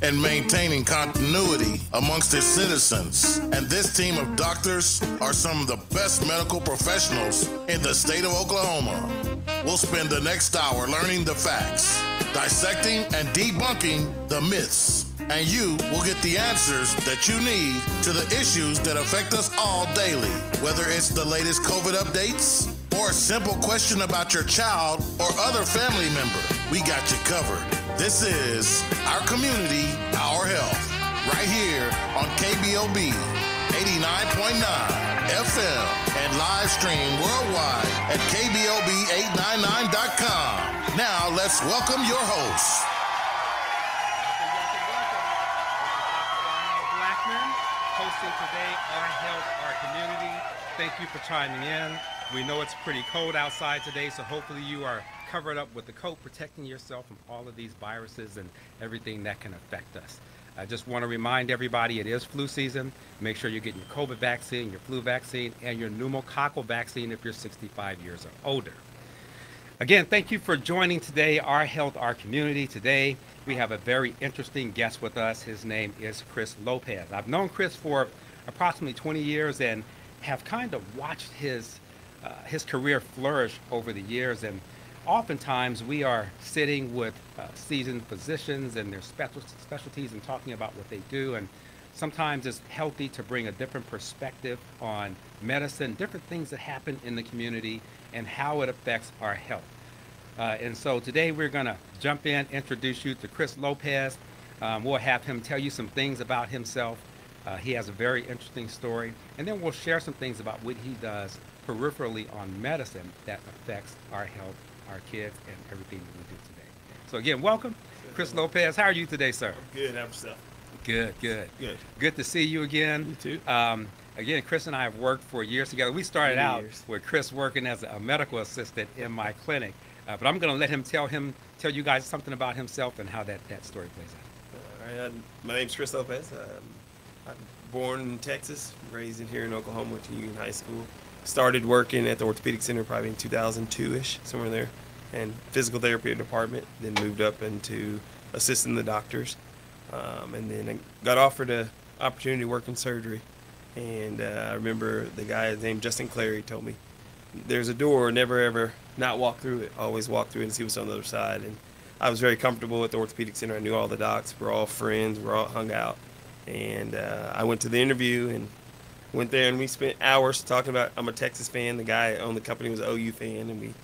and maintaining continuity amongst its citizens. And this team of doctors are some of the best medical professionals in the state of Oklahoma. We'll spend the next hour learning the facts, dissecting and debunking the myths. And you will get the answers that you need to the issues that affect us all daily, whether it's the latest COVID updates or a simple question about your child or other family member. We got you covered. This is Our Community, Our Health, right here on KBOB 89.9 FM and live stream worldwide at KBOB899.com. Now let's welcome your. Blackman, hosting today Our Health, Our Community. Thank you for chiming in. We know it's pretty cold outside today, so hopefully you are covered up with the coat, protecting yourself from all of these viruses and everything that can affect us. I just want to remind everybody it is flu season. Make sure you're getting your COVID vaccine, your flu vaccine, and your pneumococcal vaccine if you're 65 years or older. Again, thank you for joining today, Our Health, Our Community. Today, we have a very interesting guest with us. His name is Chris Lopez. I've known Chris for approximately 20 years and have kind of watched his, uh, his career flourish over the years. And oftentimes we are sitting with uh, seasoned physicians and their special, specialties and talking about what they do. And sometimes it's healthy to bring a different perspective on medicine, different things that happen in the community, and how it affects our health. Uh, and so today we're going to jump in, introduce you to Chris Lopez. Um, we'll have him tell you some things about himself. Uh, he has a very interesting story. And then we'll share some things about what he does peripherally on medicine that affects our health, our kids, and everything that we do today. So again, welcome, Chris Lopez. How are you today, sir? Good, have yourself. Good, good. Good. Good to see you again. You too. Um, again, Chris and I have worked for years together. We started Many out years. with Chris working as a medical assistant in my clinic. Uh, but I'm going to let him tell him tell you guys something about himself and how that, that story plays out. All right, um, my name's Chris Lopez. Um, I'm born in Texas, raised in here in Oklahoma, went to Union High School. Started working at the Orthopedic Center probably in 2002-ish, somewhere there, and physical therapy department. Then moved up into assisting the doctors, um, and then I got offered a opportunity to work in surgery. And uh, I remember the guy named Justin Clary told me, "There's a door, never ever not walk through it. Always walk through it and see what's on the other side." And I was very comfortable at the orthopedic center. I knew all the docs. We're all friends. We're all hung out. And uh, I went to the interview and went there, and we spent hours talking about. I'm a Texas fan. The guy on the company was an OU fan, and we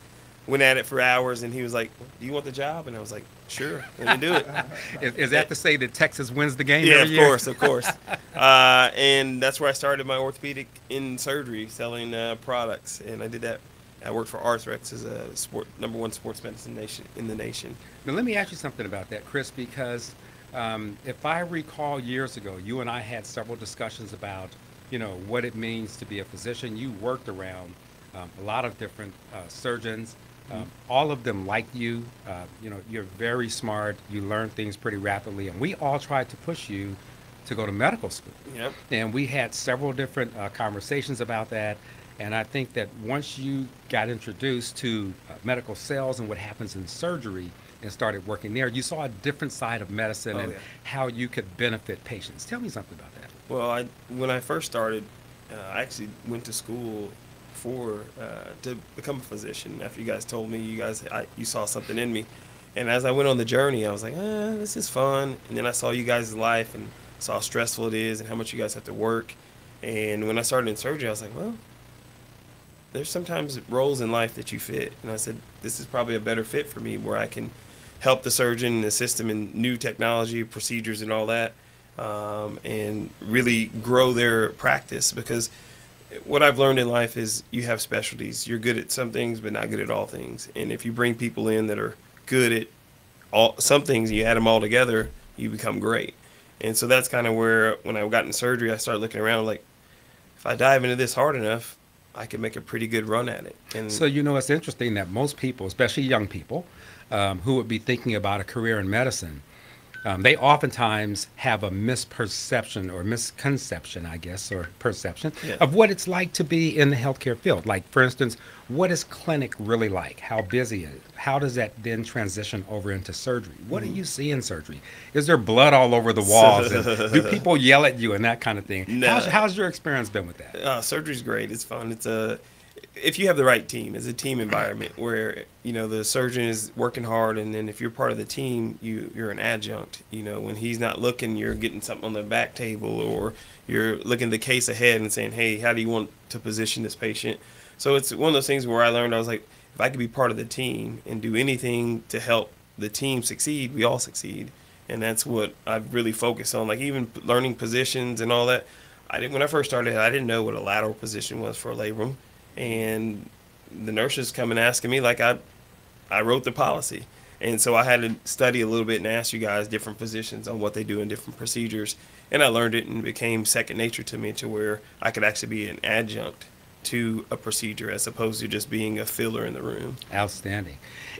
went at it for hours. And he was like, "Do you want the job?" And I was like, "Sure, let me do it." Is, is that to say that Texas wins the game yeah, of year? course, of course. uh, and that's where I started my orthopedic in surgery, selling uh, products. And I did that. I worked for Arthrex as a sport number one sports medicine nation in the nation. Now, let me ask you something about that, Chris, because um, if I recall years ago, you and I had several discussions about, you know, what it means to be a physician. You worked around um, a lot of different uh, surgeons. Um, all of them like you. Uh, you know, you're very smart. You learn things pretty rapidly, and we all tried to push you to go to medical school. Yep. And we had several different uh, conversations about that. And I think that once you got introduced to uh, medical sales and what happens in surgery and started working there, you saw a different side of medicine Oh, and yeah. how you could benefit patients. Tell me something about that. Well, I when I first started, uh, I actually went to school for uh, to become a physician. After you guys told me you guys I, you saw something in me, and as I went on the journey, I was like, ah, this is fun. And then I saw you guys' life and saw how stressful it is and how much you guys have to work. And when I started in surgery, I was like, well, there's sometimes roles in life that you fit. And I said, this is probably a better fit for me where I can help the surgeon and assist them in new technology, procedures, and all that, um, and really grow their practice. Because what I've learned in life is you have specialties. You're good at some things, but not good at all things. And if you bring people in that are good at all some things, you add them all together, you become great. And so that's kind of where, when I got in surgery, I started looking around like, if I dive into this hard enough, I can make a pretty good run at it. And So, you know, it's interesting that most people, especially young people, um, who would be thinking about a career in medicine, um, they oftentimes have a misperception or misconception, I guess, or perception Yeah. of what it's like to be in the healthcare field. Like, for instance, what is clinic really like? How busy is it? How does that then transition over into surgery? What Mm-hmm. do you see in surgery? Is there blood all over the walls? and do people yell at you and that kind of thing? How's, No. how's your experience been with that? Uh, surgery's great. It's fun. It's a if you have the right team, it's a team environment where you know the surgeon is working hard, and then if you're part of the team, you you're an adjunct. You know when he's not looking, you're getting something on the back table, or you're looking the case ahead and saying, "Hey, how do you want to position this patient?" So it's one of those things where I learned I was like, if I could be part of the team and do anything to help the team succeed, we all succeed, and that's what I've really focused on. Like even learning positions and all that. I didn't when I first started. I didn't know what a lateral position was for a labrum, and the nurses come and asking me like I, I wrote the policy, and so I had to study a little bit and ask you guys different positions on what they do in different procedures, and I learned it and it became second nature to me to where I could actually be an adjunct to a procedure as opposed to just being a filler in the room. Outstanding.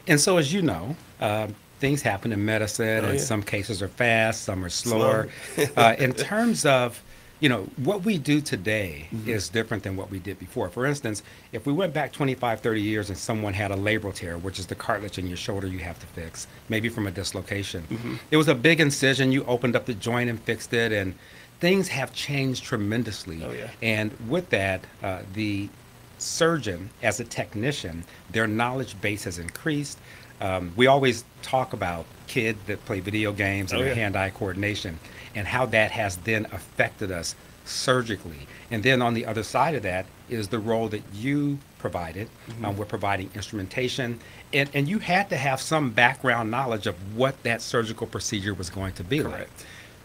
And so, as you know, uh, things happen in medicine, Oh, and yeah. some cases are fast, some are slower. uh, in terms of, you know, what we do today Mm-hmm. is different than what we did before. For instance, if we went back 25, 30 years and someone had a labral tear, which is the cartilage in your shoulder you have to fix, maybe from a dislocation, Mm-hmm. it was a big incision. You opened up the joint and fixed it, and things have changed tremendously. Oh, yeah. And with that, uh, the surgeon, as a technician, their knowledge base has increased. Um, we always talk about kids that play video games and Oh, yeah. hand-eye coordination, and how that has then affected us surgically. And then on the other side of that is the role that you provided. Mm-hmm. Um, we're providing instrumentation, and, and you had to have some background knowledge of what that surgical procedure was going to be like.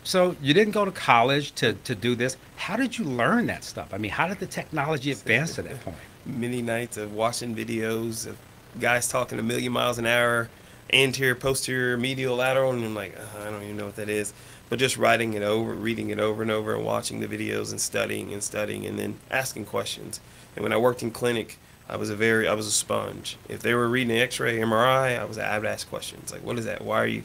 So you didn't go to college to, to do this. How did you learn that stuff? I mean, how did the technology advance to that point? many nights of watching videos of guys talking a million miles an hour, anterior, posterior, medial, lateral, and I'm like, uh, I don't even know what that is. But just writing it over, reading it over and over, and watching the videos and studying and studying, and then asking questions. And when I worked in clinic, I was a very, I was a sponge. If they were reading an X-ray, MRI, I was, I would ask questions like, what is that? Why are you?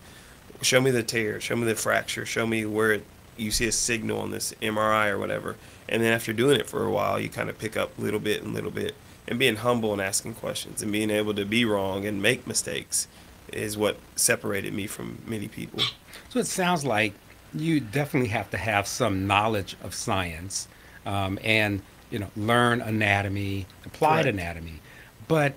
Show me the tear. Show me the fracture. Show me where it, you see a signal on this MRI or whatever. And then after doing it for a while, you kind of pick up little bit and little bit. And being humble and asking questions and being able to be wrong and make mistakes is what separated me from many people. So it sounds like you definitely have to have some knowledge of science um, and you know learn anatomy, applied Correct. anatomy, but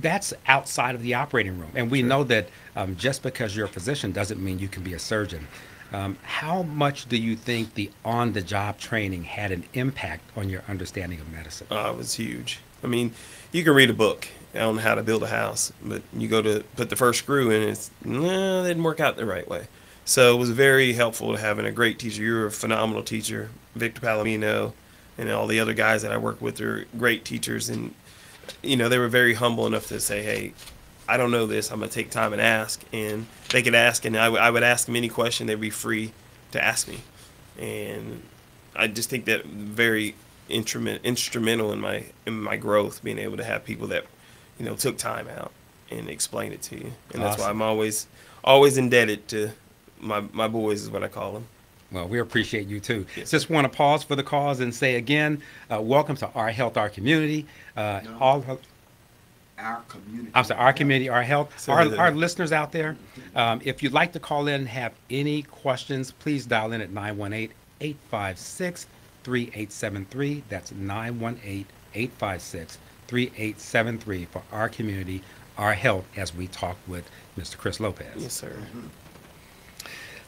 that's outside of the operating room. And we know that um, just because you're a physician doesn't mean you can be a surgeon. Um, how much do you think the on-the-job training had an impact on your understanding of medicine? Uh, it was huge. I mean, you can read a book on how to build a house, but you go to put the first screw in, and it's no, it didn't work out the right way. So it was very helpful to having a great teacher. You're a phenomenal teacher, Victor Palomino, and all the other guys that I work with are great teachers, and you know they were very humble enough to say, "Hey, I don't know this. I'm gonna take time and ask." And they could ask, and I, I would ask them any question. They'd be free to ask me, and I just think that very instrument instrumental in my in my growth, being able to have people that you know took time out and explained it to you, and that's why I'm always always indebted to my my boys is what I call them. Well, we appreciate you too. Yes, Just want to pause for the cause and say again, uh, welcome to our health, our community. Uh, No. All Our community. I'm sorry, our community, our health, So our, our listeners out there. Um, if you'd like to call in and have any questions, please dial in at 918 856 3873. That's 918 856 3873 for our community, our health, as we talk with Mr. Chris Lopez. Yes, sir.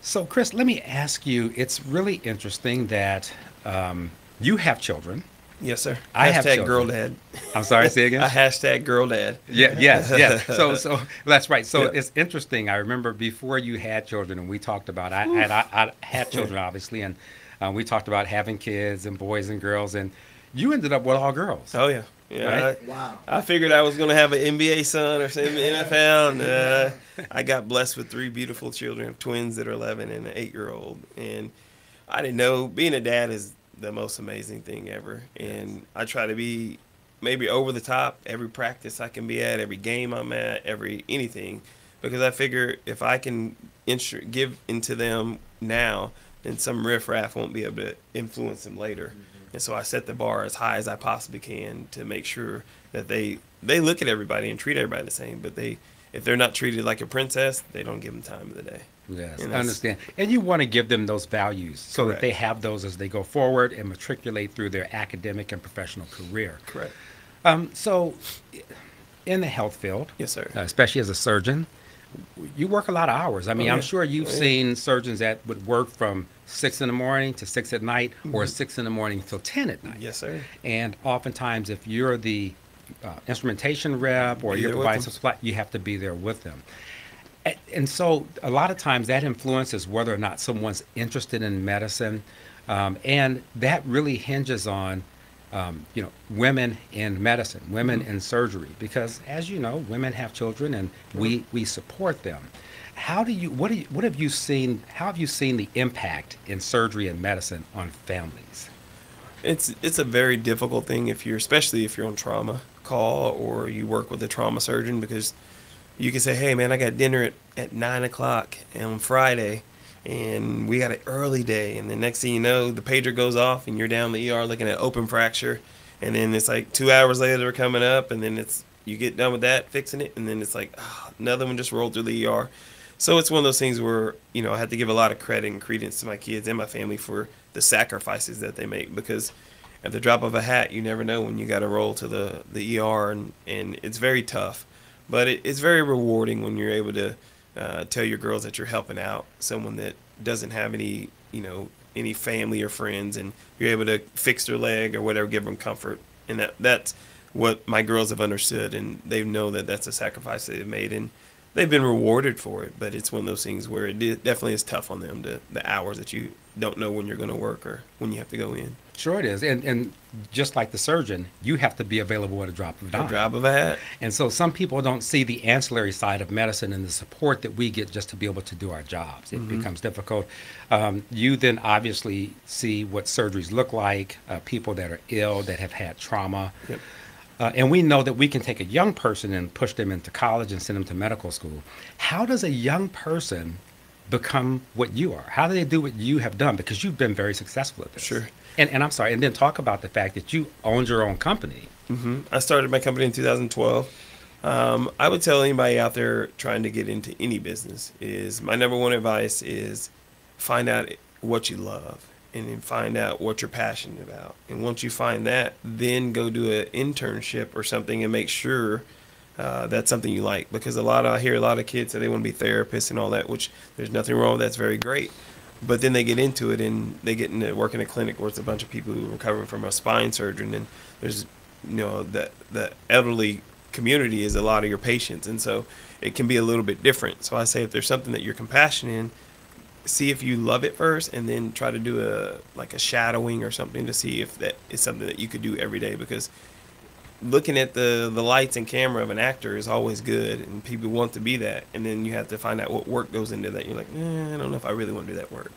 So, Chris, let me ask you it's really interesting that um, you have children. Yes, sir. I have hashtag girl dad. I'm sorry, say again? I hashtag girl dad. Yeah, yes, yes. So, so that's right. So it's interesting. I remember before you had children, and we talked about. I had I, I had children, obviously, and uh, we talked about having kids and boys and girls, and you ended up with all girls. Oh yeah, yeah. Right? I, Wow. I figured I was gonna have an NBA son or something NFL. And, uh, I got blessed with three beautiful children, twins that are 11 and an eight-year-old, and I didn't know being a dad is the most amazing thing ever. And I try to be maybe over the top every practice I can be at, every game I'm at, every anything. because I figure if I can instru- give into them now, then some riffraff won't be able to influence them later. And so I set the bar as high as I possibly can to make sure that they they look at everybody and treat everybody the same. But they if they're not treated like a princess, they don't give them time of the day. Yes, I understand. And you want to give them those values so that they have those as they go forward and matriculate through their academic and professional career. Correct. Um, so, in the health field, Yes, sir. uh, especially as a surgeon, you work a lot of hours. I mean, Oh, I'm sure you've Oh, yeah. seen surgeons that would work from six in the morning to six at night, or six in the morning till ten at night. Mm-hmm. Yes, sir. And oftentimes, if you're the uh, instrumentation rep or you're providing them. supply, you have to be there with them. And so, a lot of times, that influences whether or not someone's interested in medicine, um, and that really hinges on, um, you know, women in medicine, women Mm-hmm. in surgery, because as you know, women have children, and we we support them. How do you what do you, what have you seen? How have you seen the impact in surgery and medicine on families? It's it's a very difficult thing if you're especially if you're on trauma call or you work with a trauma surgeon because you can say, Hey man, I got dinner at, at nine o'clock on Friday and we got an early day and the next thing you know the pager goes off and you're down the ER looking at open fracture and then it's like two hours later they're coming up and then it's you get done with that fixing it and then it's like oh, another one just rolled through the ER. So it's one of those things where, you know, I had to give a lot of credit and credence to my kids and my family for the sacrifices that they make because at the drop of a hat, you never know when you got to roll to the, the ER and, and it's very tough. But it, it's very rewarding when you're able to uh, tell your girls that you're helping out someone that doesn't have any, you know, any family or friends and you're able to fix their leg or whatever, give them comfort. And that, that's what my girls have understood and they know that that's a sacrifice they've made. And they've been rewarded for it, but it's one of those things where it definitely is tough on them to the hours that you don't know when you're going to work or when you have to go in. Sure, it is, and and just like the surgeon, you have to be available at a drop of a A dime. drop of a hat. And so some people don't see the ancillary side of medicine and the support that we get just to be able to do our jobs. It Mm-hmm. becomes difficult. Um, you then obviously see what surgeries look like, uh, people that are ill, that have had trauma. Yep. Uh, and we know that we can take a young person and push them into college and send them to medical school. How does a young person become what you are? How do they do what you have done? Because you've been very successful at this. Sure. And, and I'm sorry, and then talk about the fact that you owned your own company. hmm I started my company in 2012. Um, I would tell anybody out there trying to get into any business is my number one advice is find out what you love and then find out what you're passionate about. And once you find that, then go do an internship or something and make sure uh, that's something you like. Because a lot of I hear a lot of kids say they want to be therapists and all that, which there's nothing wrong with. That's very great. But then they get into it and they get into work in a clinic where it's a bunch of people who are recovering from a spine surgery, and there's you know the the elderly community is a lot of your patients, and so it can be a little bit different. So I say if there's something that you're compassionate in, see if you love it first, and then try to do a like a shadowing or something to see if that is something that you could do every day because looking at the the lights and camera of an actor is always good and people want to be that and then you have to find out what work goes into that. You're like eh, i don't know if i really want to do that work.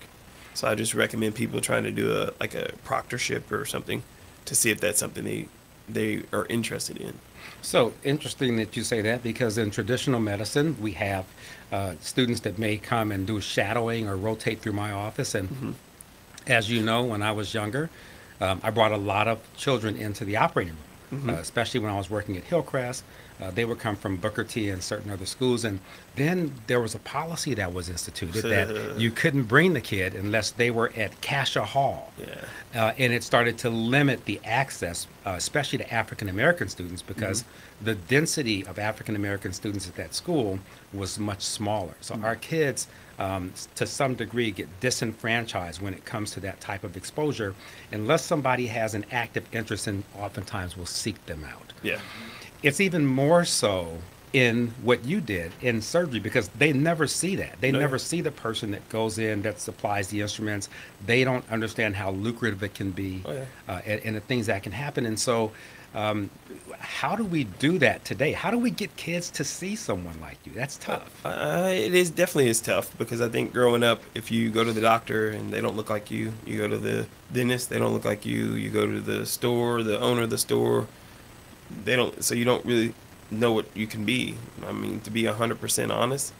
So i just recommend people trying to do a like a proctorship or something to see if that's something they they are interested in So interesting that you say that because in traditional medicine, we have uh, students that may come and do shadowing or rotate through my office. And as you know, when I was younger, um, I brought a lot of children into the operating room, uh, especially when I was working at Hillcrest. Uh, they would come from Booker T and certain other schools. And then there was a policy that was instituted that you couldn't bring the kid unless they were at Cascia Hall. yeah Uh, and it started to limit the access, uh, especially to African American students, because the density of African American students at that school was much smaller. So our kids, um, to some degree, get disenfranchised when it comes to that type of exposure, unless somebody has an active interest and oftentimes will seek them out. yeah It's even more so in what you did in surgery because they never see that. They No. never see the person that goes in that supplies the instruments. They don't understand how lucrative it can be Oh, yeah. uh, and, and the things that can happen. And so, um, how do we do that today? How do we get kids to see someone like you? That's tough. Uh, it is definitely is tough because I think growing up, if you go to the doctor and they don't look like you, you go to the dentist, they don't look like you, you go to the store, the owner of the store, they don't. So you don't really know what you can be. I mean, to be 100% honest,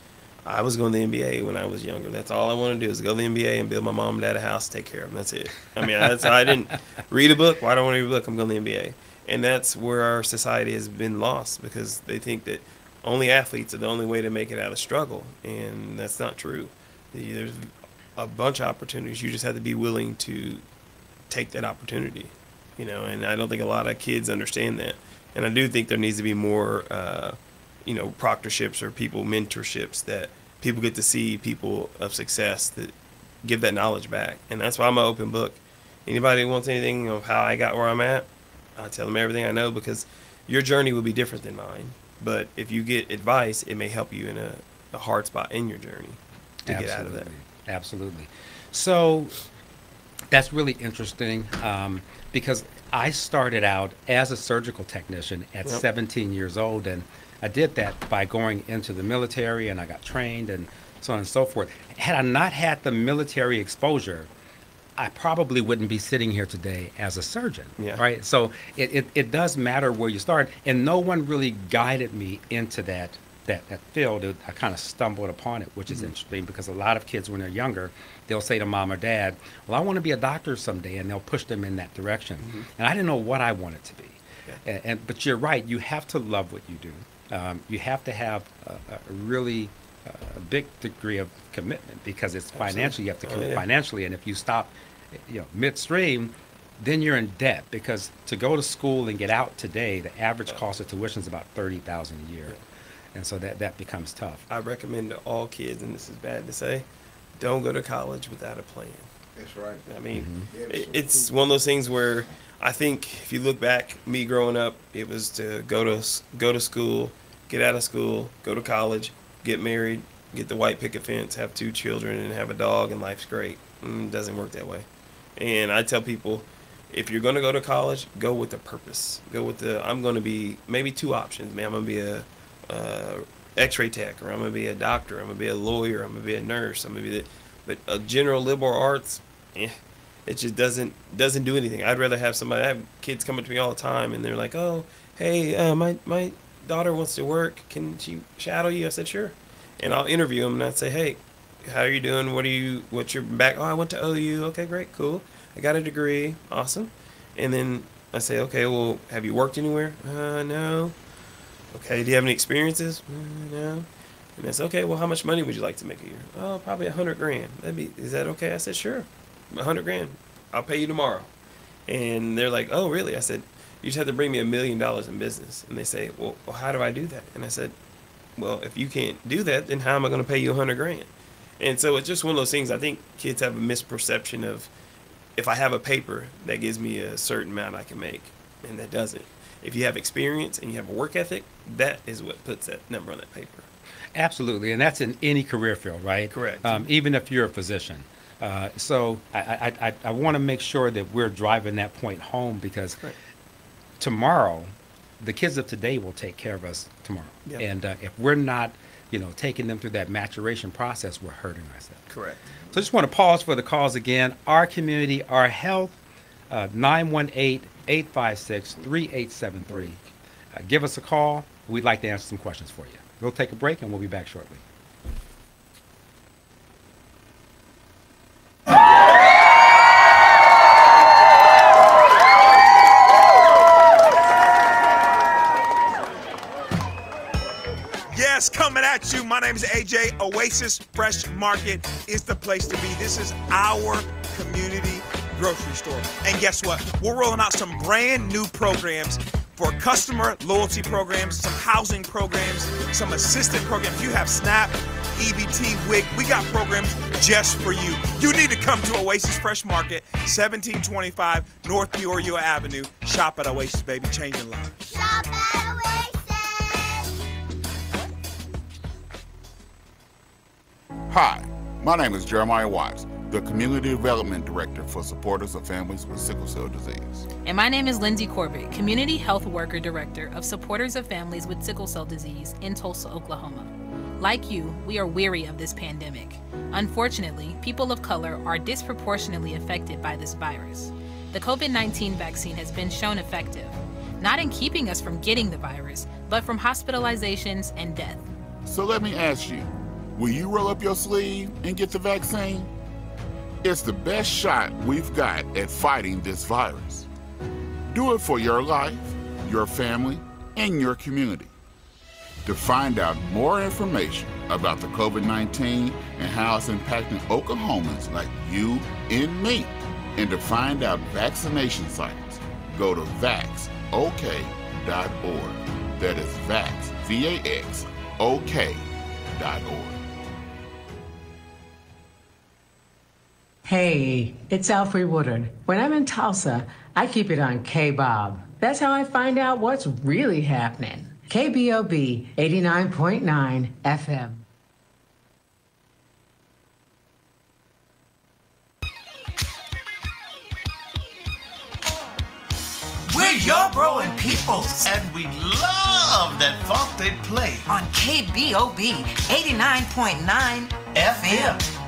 I was going to the NBA when I was younger. That's all I wanted to do is go to the NBA and build my mom and dad a house, take care of them. That's it. I mean, that's I didn't read a book. Why don't I want to read a book? I'm going to the NBA. And that's where our society has been lost because they think that only athletes are the only way to make it out of struggle. And that's not true. There's a bunch of opportunities. You just have to be willing to take that opportunity, you know. And I don't think a lot of kids understand that. And I do think there needs to be more, uh, you know, proctorships or people mentorships that people get to see people of success that give that knowledge back. And that's why I'm an open book. Anybody wants anything of how I got where I'm at, I tell them everything I know because your journey will be different than mine. But if you get advice, it may help you in a, a hard spot in your journey to Absolutely. get out of there. Absolutely. So that's really interesting um, because I started out as a surgical technician at Yep. 17 years old, and I did that by going into the military and I got trained and so on and so forth. Had I not had the military exposure, I probably wouldn't be sitting here today as a surgeon, Yeah. right? So it, it, it does matter where you start, and no one really guided me into that that, that field. It- I kind of stumbled upon it, which is mm-hmm. interesting because a lot of kids when they're younger, they'll say to mom or dad, "Well, I want to be a doctor someday," and they'll push them in that direction. And I didn't know what I wanted to be. Yeah. And, and but you're right. You have to love what you do. Um, you have to have a, a really uh, a big degree of commitment because it's financially You have to Oh, commit yeah. financially, and if you stop, you know, midstream, then you're in debt because to go to school and get out today, the average cost of tuition is about thirty thousand a year, and so that that becomes tough. I recommend to all kids, and this is bad to say, don't go to college without a plan. That's right. I mean, Yeah, it, it's one of those things where I think if you look back, me growing up, it was to go to go to school, get out of school, go to college, get married, get the white picket fence, have two children, and have a dog, and life's great. Mm, it doesn't work that way. And I tell people, if you're going to go to college, go with a purpose. Go with the I'm going to be maybe two options. Man, I'm going to be a uh, X-ray tech, or I'm to be a doctor. I'm to be a lawyer. I'm to be a nurse. I'm to be the, but a general liberal arts, eh, it just doesn't doesn't do anything. I'd rather have somebody. I have kids coming to me all the time, and they're like, "Oh, hey, uh, my my daughter wants to work. Can she shadow you?" I said, "Sure," and I'll interview them, and I'd say, "Hey, how are you doing? What are you? What's your back? Oh, I went to OU. Okay, great, cool. I got a degree. Awesome." And then I say, "Okay, well, have you worked anywhere? Uh, no. Okay, do you have any experiences? "Uh, no." And said, "Okay, well, how much money would you like to make a year? Oh, probably a hundred grand. That'd be. Is that okay?" I said, "Sure, a hundred grand. I'll pay you tomorrow." And they're like, "Oh, really?" I said, "You just have to bring me a million dollars in business." And they say, "Well, well how do I do that?" And I said, "Well, if you can't do that, then how am I going to pay you a hundred grand?" And so it's just one of those things. I think kids have a misperception of if I have a paper that gives me a certain amount I can make, and that doesn't. If you have experience and you have a work ethic, that is what puts that number on that paper. Absolutely, and that's in any career field, right? Correct. Um, even if you're a physician. Uh, so I, I, I, I want to make sure that we're driving that point home because tomorrow, the kids of today will take care of us tomorrow. Yeah. And uh, if we're not, you know, taking them through that maturation process, we're hurting ourselves. Correct. So I just want to pause for the calls again. Our community, our health, uh, 918-856-3873. Uh, give us a call. We'd like to answer some questions for you. We'll take a break and we'll be back shortly. Yes, coming at you. My name is AJ. Oasis Fresh Market is the place to be. This is our community grocery store. And guess what? We're rolling out some brand new programs for customer loyalty programs, some housing programs, some assistant programs. You have SNAP, EBT, WIC. We got programs just for you. You need to come to Oasis Fresh Market, 1725 North Peoria Avenue. Shop at Oasis, baby. Changing lives. Shop at Oasis. Hi, my name is Jeremiah Watts, the Community Development Director for Supporters of Families with Sickle Cell Disease. And my name is Lindsay Corbett, Community Health Worker Director of Supporters of Families with Sickle Cell Disease in Tulsa, Oklahoma. Like you, we are weary of this pandemic. Unfortunately, people of color are disproportionately affected by this virus. The COVID 19 vaccine has been shown effective. not in keeping us from getting the virus, but from hospitalizations and death. So let me ask you will you roll up your sleeve and get the vaccine? It's the best shot we've got at fighting this virus. Do it for your life, your family, and your community. To find out more information about the COVID 19 and how it's impacting Oklahomans like you and me, and to find out vaccination sites, go to vaxok.org. That is vax, V A X, OK.org. Hey, it's Alfre Woodard. When I'm in Tulsa, I keep it on K-Bob. That's how I find out what's really happening. KBOB 89.9 FM. We're your growing peoples. And we love that funk they play on KBOB 89.9 FM.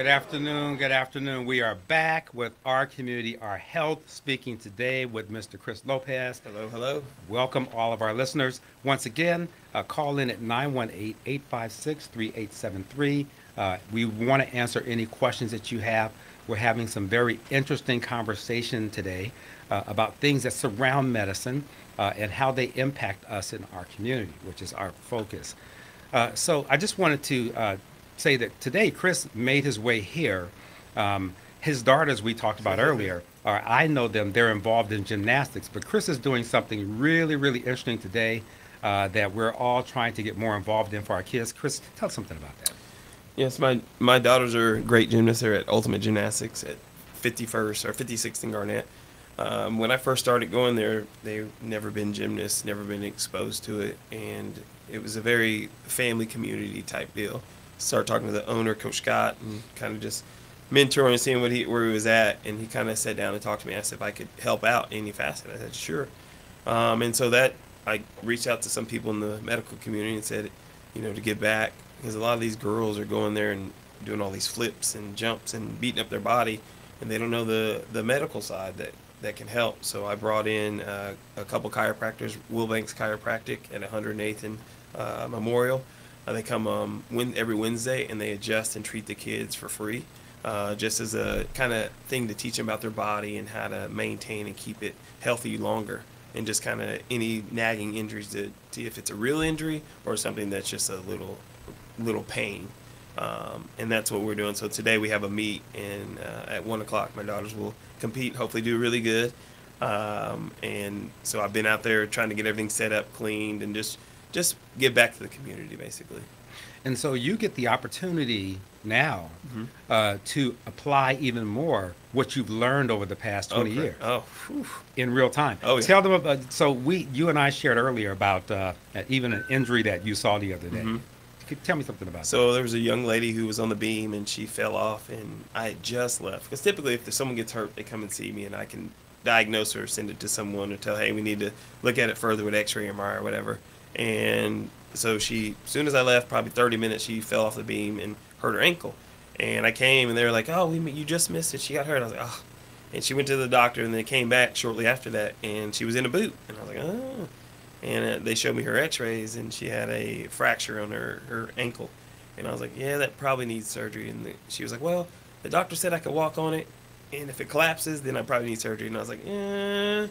Good afternoon. Good afternoon. We are back with our community, our health, speaking today with Mr. Chris Lopez. Hello, hello. Welcome all of our listeners. Once again, uh, call in at 918 856 3873. Uh, we want to answer any questions that you have. We're having some very interesting conversation today uh, about things that surround medicine uh, and how they impact us in our community, which is our focus. Uh, so I just wanted to uh, say that today Chris made his way here. Um, his daughters, we talked about earlier, are I know them. They're involved in gymnastics, but Chris is doing something really, really interesting today uh, that we're all trying to get more involved in for our kids. Chris, tell us something about that. Yes, my my daughters are great gymnasts. They're at Ultimate Gymnastics at 51st or 56th in Garnett. Um, when I first started going there, they've never been gymnasts, never been exposed to it, and it was a very family community type deal start talking to the owner, Coach Scott, and kind of just mentoring and seeing what he where he was at. And he kind of sat down and talked to me. I said if I could help out any facet. I said sure. Um, and so that I reached out to some people in the medical community and said, you know, to give back because a lot of these girls are going there and doing all these flips and jumps and beating up their body, and they don't know the the medical side that that can help. So I brought in uh, a couple chiropractors, Wilbanks Chiropractic at 108th and uh, Memorial uh, they come um, every Wednesday and they adjust and treat the kids for free, uh, just as a kind of thing to teach them about their body and how to maintain and keep it healthy longer. And just kind of any nagging injuries to see if it's a real injury or something that's just a little, little pain. Um, and that's what we're doing. So today we have a meet, and uh, at one o'clock, my daughters will compete. Hopefully, do really good. Um, and so I've been out there trying to get everything set up, cleaned, and just just give back to the community, basically. And so you get the opportunity now mm-hmm. uh, to apply even more what you've learned over the past 20 okay. years. Oh, whew. in real time. Oh, yeah. Tell them about. So we, you and I shared earlier about uh, even an injury that you saw the other day. Mm-hmm. Tell me something about it. so that. there was a young lady who was on the beam and she fell off, and I had just left. Because typically, if someone gets hurt, they come and see me, and I can diagnose her, send it to someone, or tell, hey, we need to look at it further with X-ray, MRI, or whatever and so she as soon as i left probably 30 minutes she fell off the beam and hurt her ankle. And i came and they were like oh we you just missed it. She got hurt. I was like oh. And she went to the doctor and then came back shortly after that and she was in a boot. And i was like oh. And uh, they showed me her x-rays and she had a fracture on her, her ankle. And i was like yeah that probably needs surgery. And the, she was like well the doctor said i could walk on it and if it collapses then i probably need surgery. And i was like yeah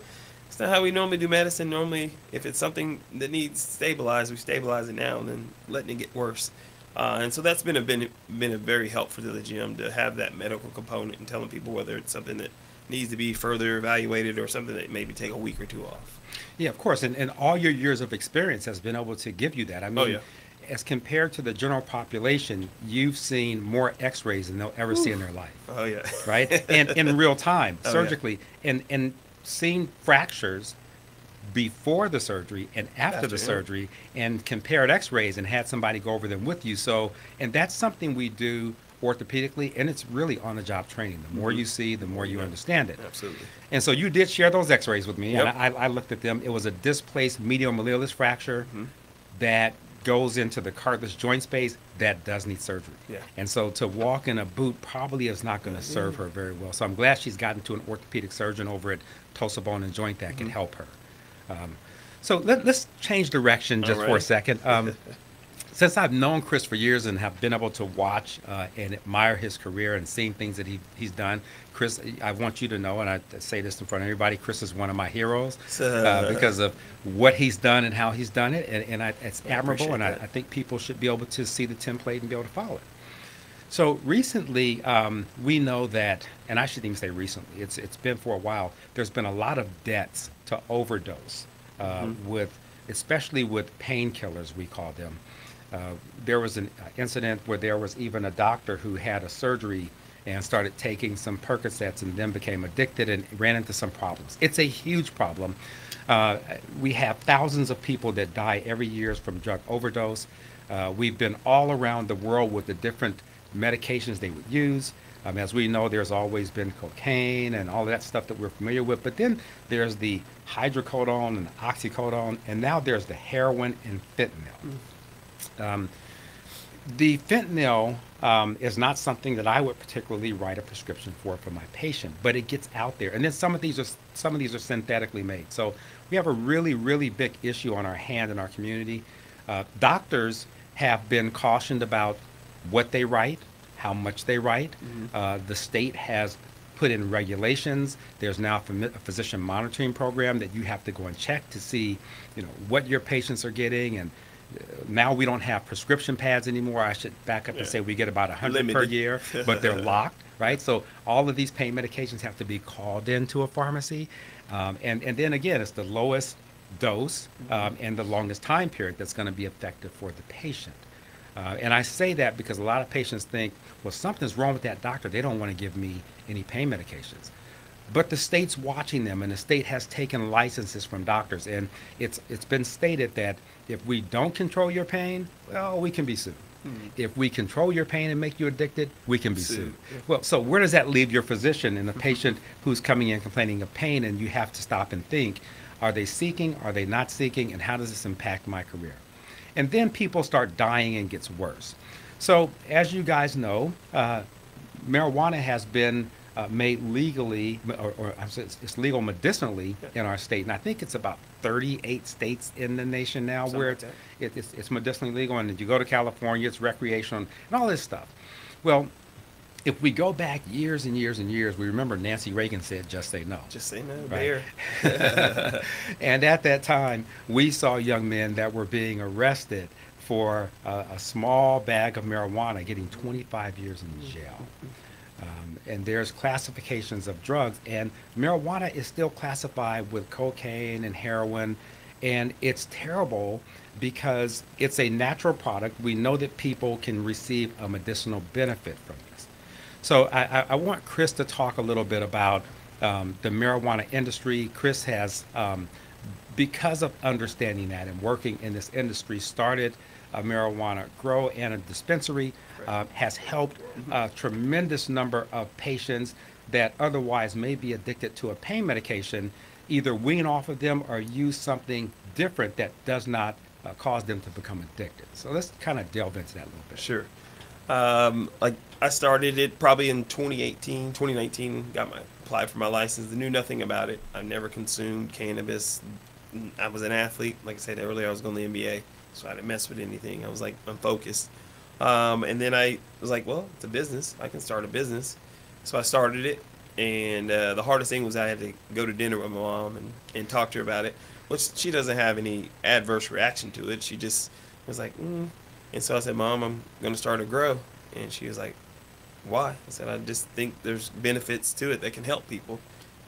it's not how we normally do medicine. Normally, if it's something that needs stabilized, we stabilize it now and then letting it get worse. Uh, and so that's been a been, been a very helpful to the gym to have that medical component and telling people whether it's something that needs to be further evaluated or something that maybe take a week or two off. Yeah, of course. And, and all your years of experience has been able to give you that. I oh, mean, oh, yeah. as compared to the general population, you've seen more x-rays than they'll ever Ooh. see in their life. Oh, yeah. Right? And in real time, oh, surgically. Yeah. And, and seen fractures before the surgery and after the surgery and compared x-rays and had somebody go over them with you so and that's something we do orthopedically, and it's really on the job training. The more Mhm. you see, the more you understand it. Absolutely. And so you did share those x rays with me, Yep. and I, I looked at them. It was a displaced medial malleolus fracture that goes into the cartilage joint space that does need surgery. Yeah. And so to walk in a boot probably is not going to serve her very well. So I'm glad she's gotten to an orthopedic surgeon over at Tulsa Bone and Joint that can Mhm. help her. Um, so let, us change direction just for a second. Um, since I've known Chris for years and have been able to watch uh, and admire his career and seeing things that he, he's done, Chris, I want you to know, and I say this in front of everybody, Chris is one of my heroes uh, because of what he's done and how he's done it, and, and I, it's I admirable, and I. I think people should be able to see the template and be able to follow it. So recently, um, we know that, and I shouldn't even say recently, it's, it's been for a while, there's been a lot of deaths to overdose uh, Mhm. with, especially with painkillers, we call them. Uh, there was an uh, incident where there was even a doctor who had a surgery and started taking some Percocets and then became addicted and ran into some problems. It's a huge problem. Uh, we have thousands of people that die every year from drug overdose. Uh, we've been all around the world with the different medications they would use. Um, as we know, there's always been cocaine and all that stuff that we're familiar with. But then there's the hydrocodone and oxycodone, and now there's the heroin and fentanyl. Um, the fentanyl um, is not something that I would particularly write a prescription for for my patient, but it gets out there. And then some of these are some of these are synthetically made. So we have a really really big issue on our hand in our community. Uh, doctors have been cautioned about what they write, how much they write. Uh, the state has put in regulations. There's now a physician- monitoring program that you have to go and check to see, you know, what your patients are getting and now we don't have prescription pads anymore. I should back up and say we get about 100 per year, but they're locked, right? So all of these pain medications have to be called into a pharmacy. Um, and, and then again, it's the lowest dose um, and the longest time period that's going to be effective for the patient. Uh, and I say that because a lot of patients think, well, something's wrong with that doctor. They don't want to give me any pain medications. But the state's watching them, and the state has taken licenses from doctors. And it's it's been stated that if we don't control your pain, well, we can be sued. If we control your pain and make you addicted, we can be Sued. sued. Well, so where does that leave your physician and the patient who's coming in complaining of pain, and you have to stop and think, are they seeking, are they not seeking, and how does this impact my career? And then people start dying and gets worse. So as you guys know, uh, marijuana has been uh, made legally, or, or it's, it's legal medicinally in our state, and I think it's about 38 states in the nation now Something where like it's, it, it's, it's medicinally legal, and if you go to California, it's recreational and all this stuff. Well, if we go back years and years and years, we remember Nancy Reagan said, "Just say no." Just say no, Right. and at that time, we saw young men that were being arrested for uh, a small bag of marijuana getting 25 years in jail. Um, and there's classifications of drugs, and marijuana is still classified with cocaine and heroin, and it's terrible because it's a natural product. We know that people can receive a medicinal benefit from this. So I, I, want Chris to talk a little bit about um, the marijuana industry. Chris has, um, because of understanding that and working in this industry, started a marijuana grow and a dispensary, uh, has helped a tremendous number of patients that otherwise may be addicted to a pain medication, either wean off of them or use something different that does not uh, cause them to become addicted. So let's kind of delve into that a little bit. Sure. Um, like I started it probably in 2018, 2019. Got my applied for my license. Knew nothing about it. I never consumed cannabis. I was an athlete. Like I said earlier, I was going to the NBA, so I didn't mess with anything. I was like unfocused. Um, and then I was like, well, it's a business. I can start a business. So I started it. And uh, the hardest thing was I had to go to dinner with my mom and, and talk to her about it, which she doesn't have any adverse reaction to it. She just was like, mm. and so I said, Mom, I'm going to start a grow. And she was like, Why? I said, I just think there's benefits to it that can help people.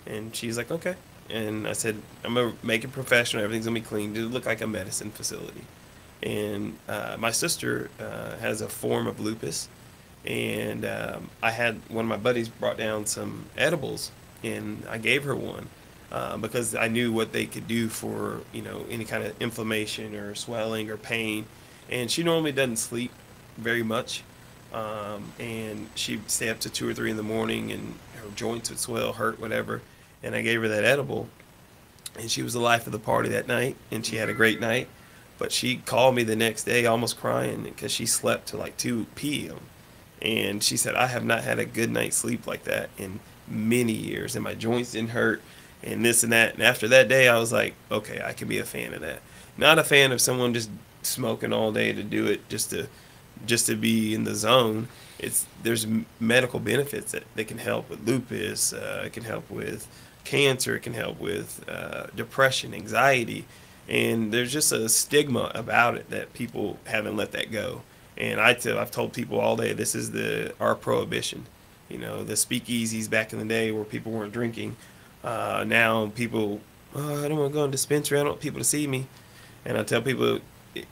And she's like, Okay. And I said, I'm going to make it professional. Everything's going to be clean. It'll look like a medicine facility. And uh, my sister uh, has a form of lupus. And um, I had one of my buddies brought down some edibles, and I gave her one uh, because I knew what they could do for you know any kind of inflammation or swelling or pain. And she normally doesn't sleep very much, um, and she'd stay up to two or three in the morning, and her joints would swell, hurt, whatever. And I gave her that edible, and she was the life of the party that night, and she had a great night. But she called me the next day, almost crying, because she slept till like 2 p.m. And she said, I have not had a good night's sleep like that in many years, and my joints didn't hurt, and this and that. And after that day, I was like, okay, I can be a fan of that. Not a fan of someone just smoking all day to do it just to just to be in the zone. It's there's medical benefits that, that can help with lupus. Uh, it can help with cancer. It can help with uh, depression, anxiety, and there's just a stigma about it that people haven't let that go. And I tell, I've told people all day this is the our prohibition. You know, the speakeasies back in the day where people weren't drinking. Uh, now people, oh, I don't want to go in dispensary. I don't want people to see me. And I tell people,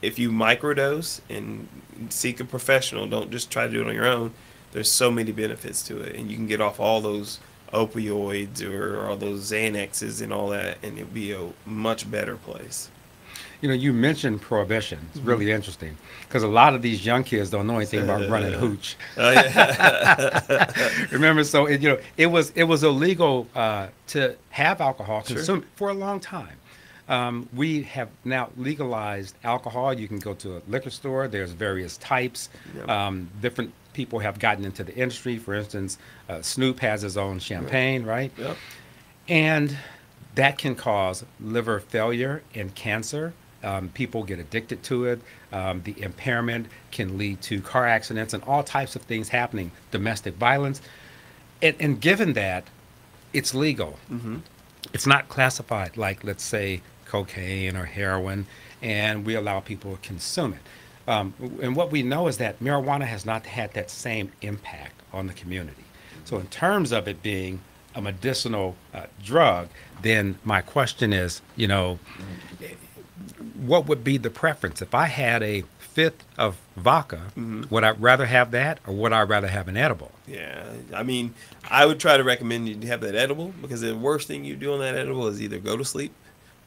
if you microdose and seek a professional, don't just try to do it on your own. There's so many benefits to it, and you can get off all those opioids or all those Xanaxes and all that, and it'll be a much better place. You know, you mentioned prohibition. It's really interesting because a lot of these young kids don't know anything about running hooch. Oh, yeah. Remember, so it, you know, it was it was illegal uh, to have alcohol Sure. consumed for a long time. Um, we have now legalized alcohol. You can go to a liquor store. There's various types. Yep. Um, different people have gotten into the industry. For instance, uh, Snoop has his own champagne, right? Yep. And that can cause liver failure and cancer. Um, people get addicted to it. Um, the impairment can lead to car accidents and all types of things happening, domestic violence. And, and given that it's legal, Mm-hmm. it's not classified like, let's say, cocaine or heroin, and we allow people to consume it. Um, and what we know is that marijuana has not had that same impact on the community. So, in terms of it being a medicinal uh, drug, then my question is, you know, what would be the preference? If I had a fifth of vodka, would I rather have that or would I rather have an edible? Yeah, I mean, I would try to recommend you have that edible because the worst thing you do on that edible is either go to sleep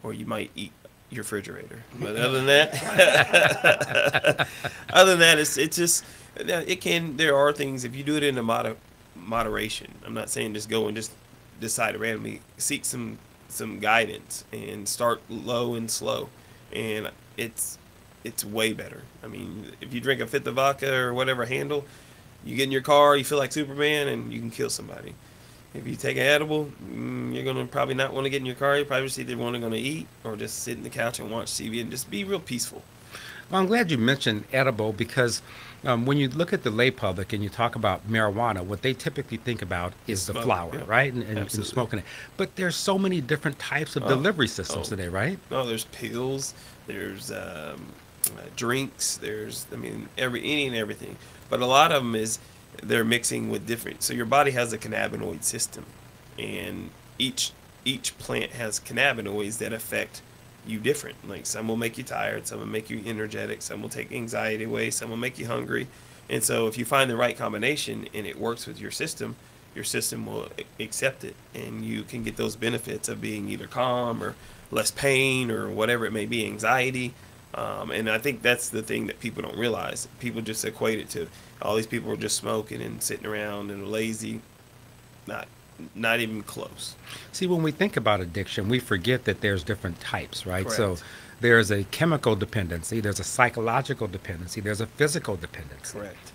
or you might eat your refrigerator. But other than that, other than that, it's it's just it can. There are things if you do it in a moder, moderation. I'm not saying just go and just decide randomly seek some some guidance and start low and slow, and it's it's way better. I mean, if you drink a fifth of vodka or whatever handle, you get in your car, you feel like Superman, and you can kill somebody. If you take an edible, mm, you're gonna probably not want to get in your car. You're probably just either want to gonna eat or just sit in the couch and watch TV and just be real peaceful. Well, I'm glad you mentioned edible because um, when you look at the lay public and you talk about marijuana, what they typically think about is the Smoke, flower, yeah. right? And, and, and smoking it. But there's so many different types of Oh, delivery systems oh. today, right? No, there's pills, there's um, uh, drinks, there's I mean every any and everything. But a lot of them is they're mixing with different. So your body has a cannabinoid system, and each each plant has cannabinoids that affect you different. Like some will make you tired, some will make you energetic, some will take anxiety away, some will make you hungry. And so if you find the right combination and it works with your system, your system will accept it and you can get those benefits of being either calm or less pain or whatever it may be, anxiety. Um, and I think that's the thing that people don't realize. People just equate it to all these people are just smoking and sitting around and lazy. Not, not even close. See, when we think about addiction, we forget that there's different types, right? So there's a chemical dependency, there's a psychological dependency, there's a physical dependency. Correct.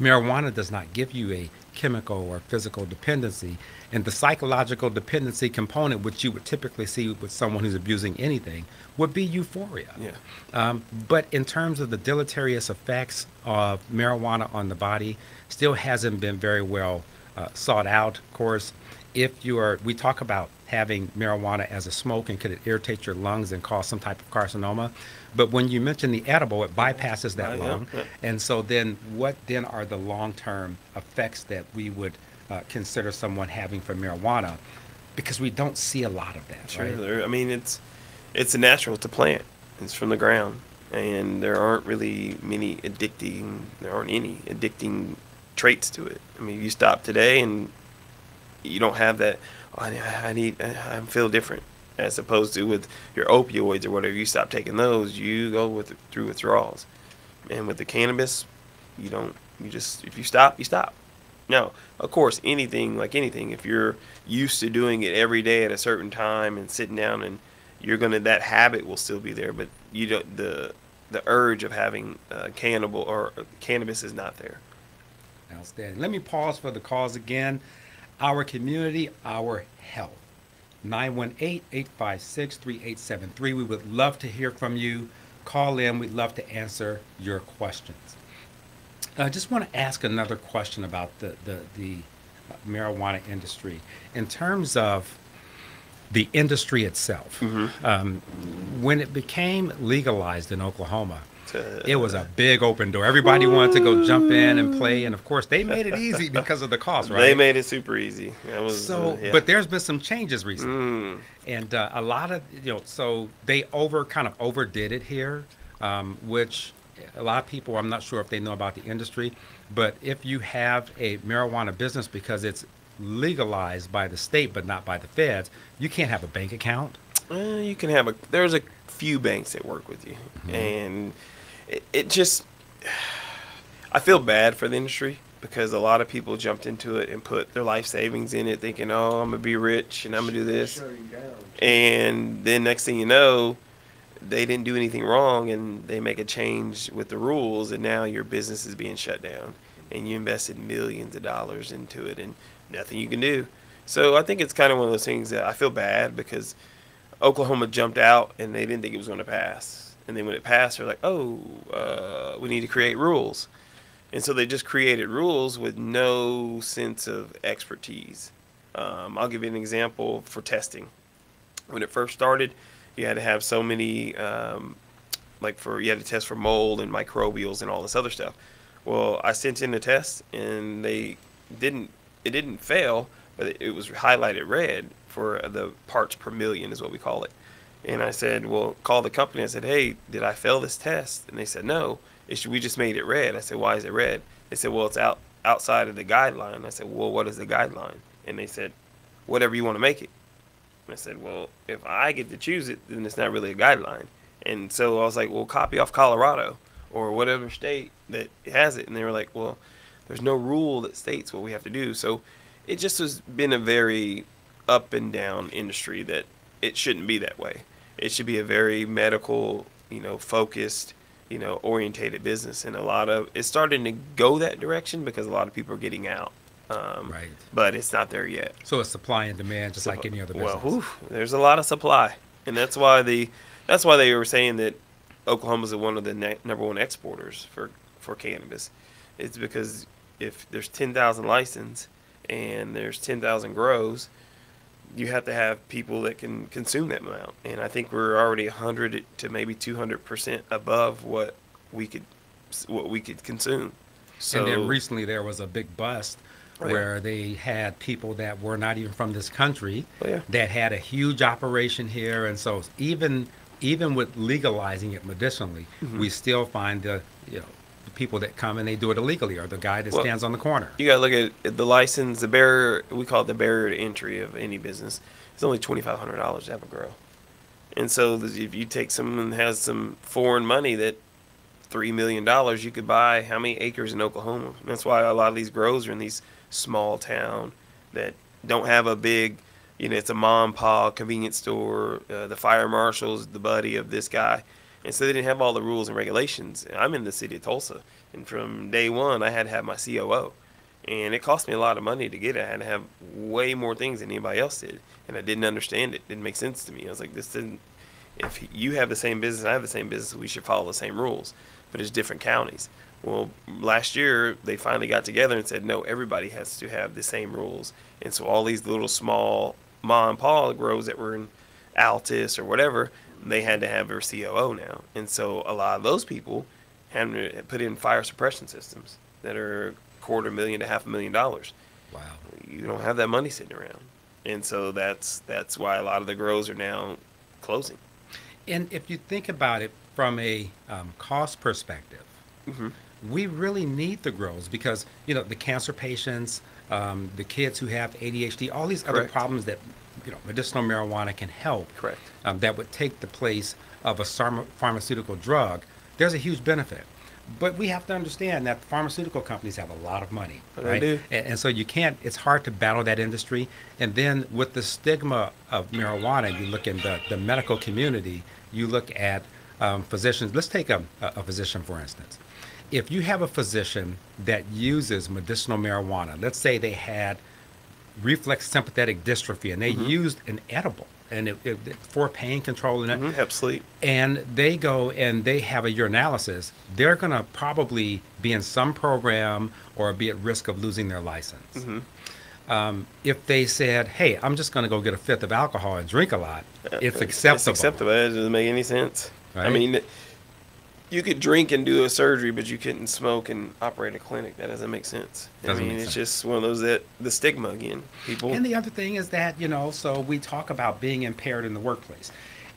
Marijuana does not give you a chemical or physical dependency. And the psychological dependency component, which you would typically see with someone who's abusing anything, would be euphoria. Yeah. Um, but in terms of the deleterious effects of marijuana on the body, still hasn't been very well uh, sought out. Of course, if you are, we talk about having marijuana as a smoke and could it irritate your lungs and cause some type of carcinoma. But when you mention the edible, it bypasses that Uh, yeah, lung. yeah. And so then what then are the long-term effects that we would uh, consider someone having from marijuana? Because we don't see a lot of that, Sure. right? I mean, it's it's a natural to plant. It's from the ground, and there aren't really many addicting. There aren't any addicting traits to it. I mean, you stop today and you don't have that. "Oh, I, I need. I feel different. As opposed to with your opioids or whatever, you stop taking those, you go with through withdrawals. And with the cannabis, you don't You just if you stop, you stop. Now, of course, anything like anything, if you're used to doing it every day at a certain time and sitting down and you're gonna that habit will still be there, but you don't the the urge of having uh, cannibal or uh, cannabis is not there. Outstanding. Let me pause for the calls again. Our community, our health. 918-856-3873. We would love to hear from you. Call in. We'd love to answer your questions. I just want to ask another question about the, the, the marijuana industry. In terms of the industry itself, um, when it became legalized in Oklahoma, it was a big open door. Everybody wanted to go jump in and play, and of course, they made it easy because of the cost, right? They made it super easy. Was So, uh, yeah. but there's been some changes recently, Mm. and uh, a lot of you know, so they over kind of overdid it here, um, which a lot of people I'm not sure if they know about the industry, but if you have a marijuana business because it's legalized by the state but not by the feds, you can't have a bank account. Uh, you can have a. There's a few banks that work with you, and it, it just. I feel bad for the industry because a lot of people jumped into it and put their life savings in it, thinking, "Oh, I'm gonna be rich and I'm gonna do this," and then next thing you know, they didn't do anything wrong, and they make a change with the rules, and now your business is being shut down, and you invested millions of dollars into it, and nothing you can do. So I think it's kind of one of those things that I feel bad because Oklahoma jumped out and they didn't think it was going to pass. And then when it passed, they're like, oh, uh, we need to create rules. And so they just created rules with no sense of expertise. Um, I'll give you an example for testing. When it first started, you had to have so many, um, like for you had to test for mold and microbials and all this other stuff. Well, I sent in a test and they didn't. It didn't fail, but it was highlighted red for the parts per million is what we call it. And I said, well, call the company. I said, hey, did I fail this test? And they said, no. We just made it red. I said, why is it red? They said, well, it's out outside of the guideline. I said, well, what is the guideline? And they said, whatever you want to make it. And I said, well, if I get to choose it, then it's not really a guideline. And so I was like, well, copy off Colorado or whatever state that has it. And they were like, well, there's no rule that states what we have to do. So it just has been a very up and down industry that it shouldn't be that way. It should be a very medical, you know, focused, you know, orientated business. And a lot of it's starting to go that direction because a lot of people are getting out. Um, Right. But it's not there yet. So it's supply and demand, just like any other business. Well, whew, there's a lot of supply, and that's why the that's why they were saying that Oklahoma's one of the number one exporters for for cannabis. It's because if there's 10,000 license and there's 10,000 grows, you have to have people that can consume that amount. And I think we're already 100 to maybe 200 percent above what we could what we could consume. So and then recently there was a big bust Oh, yeah. where they had people that were not even from this country Oh, yeah. that had a huge operation here, and so even even with legalizing it medicinally, Mhm. we still find the you know people that come and they do it illegally, or the guy that Well, stands on the corner. You gotta look at the license, the barrier. We call it the barrier to entry of any business. It's only twenty five hundred dollars to have a grow, and so if you take someone that has some foreign money that three million dollars, you could buy how many acres in Oklahoma? That's why a lot of these grows are in these small town that don't have a big, you know, it's a mom and pop convenience store. Uh, the fire marshal's the buddy of this guy, and so they didn't have all the rules and regulations. I'm in the city of Tulsa, and from day one, I had to have my COO, and it cost me a lot of money to get it. I had to have way more things than anybody else did, and I didn't understand it. Didn't make sense to me. I was like, this didn't. If you have the same business, I have the same business, we should follow the same rules, but it's different counties. Well, last year they finally got together and said, no, everybody has to have the same rules. And so all these little small mom and pop grows that were in Altus or whatever, they had to have their COO now. And so a lot of those people had to put in fire suppression systems that are quarter million to half a million dollars. Wow. You don't have that money sitting around. And so that's that's why a lot of the grows are now closing. And if you think about it from a um, cost perspective, Mhm. we really need the grows because you know the cancer patients, um, the kids who have ADHD, all these other problems that you know medicinal marijuana can help. Correct. Um, that would take the place of a pharmaceutical drug. There's a huge benefit. But we have to understand that pharmaceutical companies have a lot of money, They right? do. And, and so you can't. It's hard to battle that industry. And then with the stigma of marijuana, you look in the, the medical community. You look at um, physicians. Let's take a, a physician for instance. If you have a physician that uses medicinal marijuana, let's say they had reflex sympathetic dystrophy and they Mhm. used an edible and it, it, for pain control and Mhm, help sleep. and they go and they have a urinalysis, they're going to probably be in some program or be at risk of losing their license. Mhm. Um, if they said, "Hey, I'm just going to go get a fifth of alcohol and drink a lot," it's acceptable. It's acceptable. It doesn't make any sense. I Right. mean, you could drink and do a surgery, but you couldn't smoke and operate a clinic. That doesn't make sense. Doesn't I mean, it's sense. just one of those that the stigma again. People. And the other thing is that, you know, so we talk about being impaired in the workplace.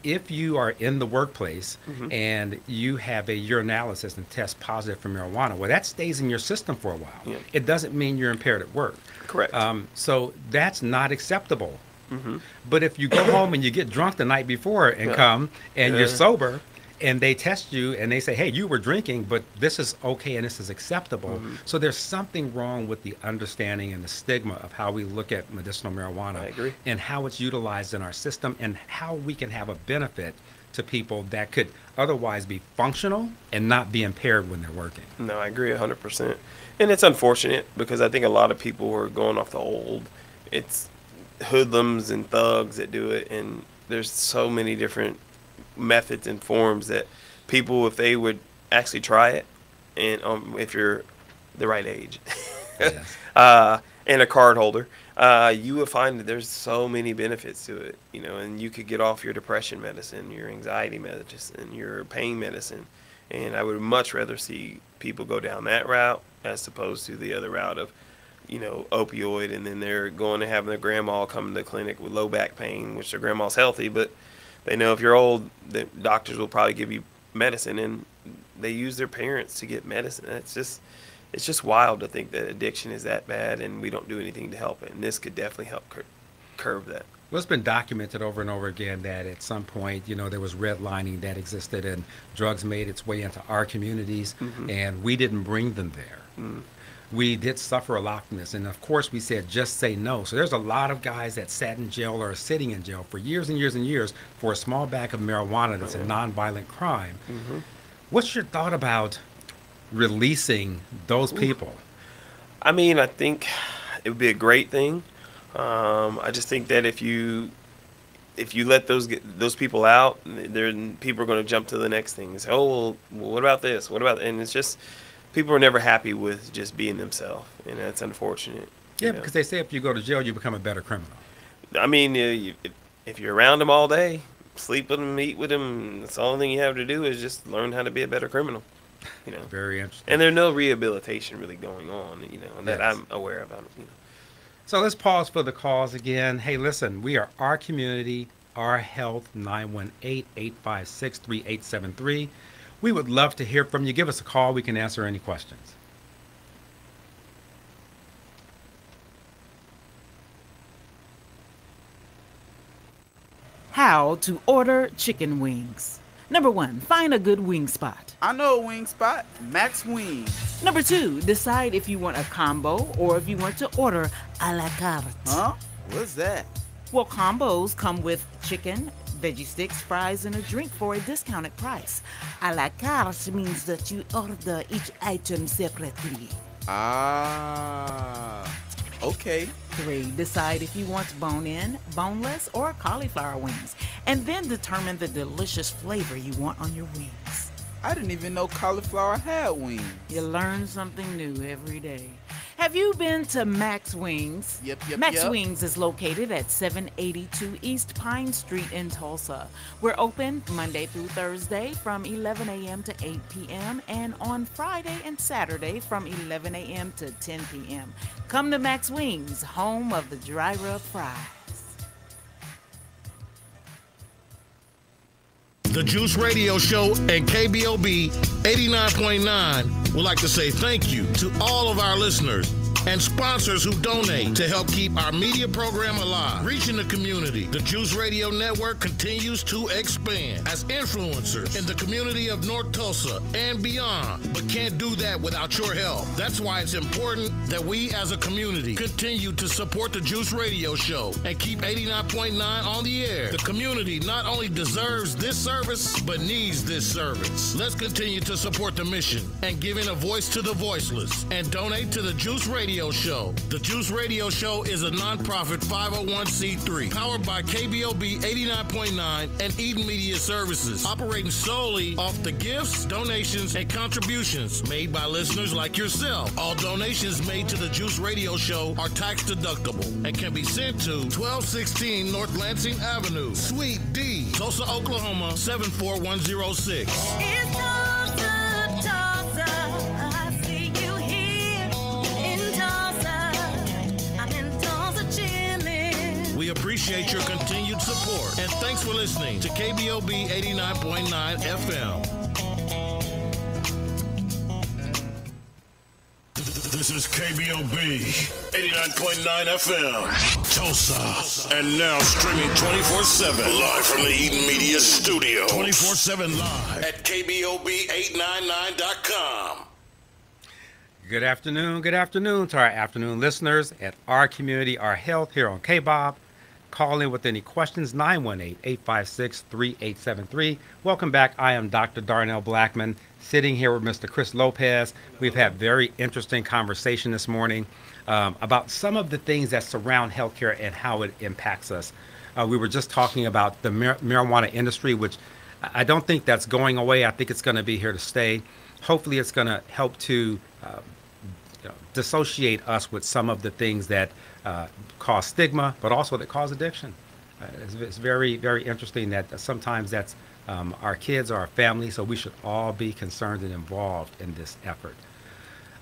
If you are in the workplace Mhm. and you have a urinalysis and test positive for marijuana, well, that stays in your system for a while. Yeah. It doesn't mean you're impaired at work. Correct. Um, so that's not acceptable. Mhm. But if you go home and you get drunk the night before and Yeah. come and you're sober and they test you and they say, hey, you were drinking, but this is okay and this is acceptable. Mhm. So there's something wrong with the understanding and the stigma of how we look at medicinal marijuana I agree. and how it's utilized in our system and how we can have a benefit to people that could otherwise be functional and not be impaired when they're working. No, I agree 100%. And it's unfortunate because I think a lot of people are going off the old. It's hoodlums and thugs that do it. And there's so many different methods and forms that people, if they would actually try it, and um, if you're the right age, uh, and a card holder, uh, you will find that there's so many benefits to it, you know, and you could get off your depression medicine, your anxiety medicine, your pain medicine. And I would much rather see people go down that route as opposed to the other route of, you know, opioid, and then they're going to have their grandma come to the clinic with low back pain, which their grandma's healthy, but they know if you're old, the doctors will probably give you medicine, and they use their parents to get medicine. It's just, it's just wild to think that addiction is that bad, and we don't do anything to help it. And this could definitely help cur- curb that. Well, it's been documented over and over again that at some point, you know, there was redlining that existed and drugs made its way into our communities Mhm. and we didn't bring them there. Mm. We did suffer a lot from this. And of course, we said just say no. So there's a lot of guys that sat in jail or are sitting in jail for years and years and years for a small bag of marijuana that's a nonviolent crime. Mhm. What's your thought about releasing those people? I mean, I think it would be a great thing. Um, I just think that if you if you let those get, those people out, then people are going to jump to the next thing. Say, oh, well, what about this? What about? And it's just people are never happy with just being themselves, and that's unfortunate. you Yeah, know. because they say if you go to jail, you become a better criminal. I mean, uh, you, if you're around them all day, sleep with them, eat with them, that's the only thing you have to do is just learn how to be a better criminal. You know. Very interesting. And there's no rehabilitation really going on, you know, that Yes. I'm aware of. I don't- You know. So let's pause for the calls again. Hey, listen, we are our community, our health, 918 856 3873. We would love to hear from you. Give us a call. We can answer any questions. How to order chicken wings. Number one, find a good wing spot. I know a wing spot, Max Wings. Number two, decide if you want a combo or if you want to order a la carte. Huh? What's that? Well, combos come with chicken, veggie sticks, fries, and a drink for a discounted price. A la carte means that you order each item separately. Ah, okay. Three, decide if you want bone in, boneless, or cauliflower wings, and then determine the delicious flavor you want on your wings. I didn't even know cauliflower had wings. You learn something new every day. Have you been to Max Wings? Yep, yep, Max yep. Wings is located at 782 East Pine Street in Tulsa. We're open Monday through Thursday from 11 a.m. to 8 p.m. and on Friday and Saturday from 11 a.m. to 10 p.m. Come to Max Wings, home of the dry rub fries. The Juice Radio Show and KBOB 89.9 would like to say thank you to all of our listeners and sponsors who donate to help keep our media program alive. Reaching the community, the Juice Radio Network continues to expand as influencers in the community of North Tulsa and beyond, but can't do that without your help. That's why it's important that we as a community continue to support the Juice Radio Show and keep 89.9 on the air. The community not only deserves this service, but needs this service. Let's continue to support the mission and giving a voice to the voiceless and donate to the Juice Radio Show. The Juice Radio Show is a nonprofit 501c3 powered by KBOB 89.9 and Eden Media Services, operating solely off the gifts, donations, and contributions made by listeners like yourself. All donations made to the Juice Radio Show are tax deductible and can be sent to 1216 North Lansing Avenue, Suite D, Tulsa, Oklahoma 74106. Appreciate your continued support and thanks for listening to KBOB 89.9 FM. This is KBOB 89.9 FM, Tulsa. And now streaming 24 7 live from the Eden Media Studio. 24 7 live at KBOB899.com. Good afternoon, good afternoon to our afternoon listeners at our community, our health here on KBOB. Call in with any questions, 918 856 3873. Welcome back. I am Dr. Darnell Blackman, sitting here with Mr. Chris Lopez. We've had very interesting conversation this morning um, about some of the things that surround healthcare and how it impacts us. Uh, we were just talking about the mar- marijuana industry, which I don't think that's going away. I think it's going to be here to stay. Hopefully, it's going to help to uh, you know, dissociate us with some of the things that uh, cause stigma, but also that cause addiction. Uh, it's, it's, very, very interesting that sometimes that's um, our kids or our family, so we should all be concerned and involved in this effort.